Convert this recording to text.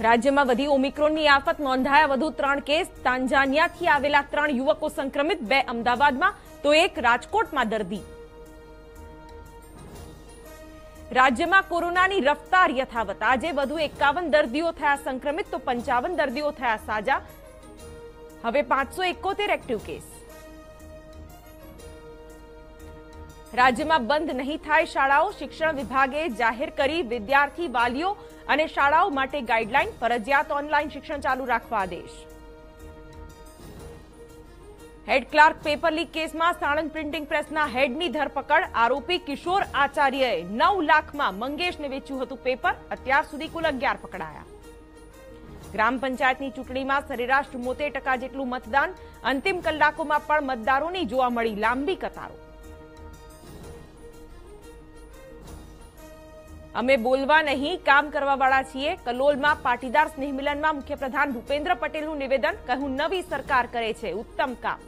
રાજ્યમાં વધી ઓમિક્રોનની આફત નોંધાયા વધુ ત્રણ કેસ. તાંજાનિયાથી આવેલા ત્રણ યુવકો સંક્રમિત, બે અમદાવાદમાં, તો એક રાજકોટમાં દર્દી. રાજ્યમાં કોરોનાની રફતાર યથાવત. આજે વધુ એકાવન દર્દીઓ થયા સંક્રમિત, તો પંચાવન દર્દીઓ થયા સાજા. હવે પાંચસો એકોતેર એક્ટિવ કેસ રાજ્યમાં બંધ નહીં થાય શાળાઓ શિક્ષણ વિભાગે જાહેર કરી વિદ્યાર્થી વાલીઓ અને શાળાઓ માટે ગાઈડલાઈન, ફરજિયાત ઓનલાઈન શિક્ષણ ચાલુ રાખવા આદેશ. હેડ ક્લાર્ક પેપર લીક કેસમાં સાણંદ પ્રિન્ટિંગ પ્રેસના હેડની ધરપકડ, આરોપી કિશોર આચાર્યએ નવ લાખમાં મંગેશને વેચ્યું હતું પેપર, અત્યાર સુધી કુલ અગિયાર પકડાયા. ગ્રામ પંચાયતની ચૂંટણીમાં સરેરાશ ચુમ્મોતેર ટકા જેટલું મતદાન, અંતિમ કલાકોમાં પણ મતદારોની જોવા મળી લાંબી કતારો. અમે બોલવા નહીં, કામ કરવા વાળા છીએ. કલોલમાં પાટીદાર સ્નેહમિલનમાં મુખ્યપ્રધાન ભૂપેન્દ્ર પટેલનું નિવેદન કહ્યું નવી સરકાર કરે છે, ઉત્તમ કામ.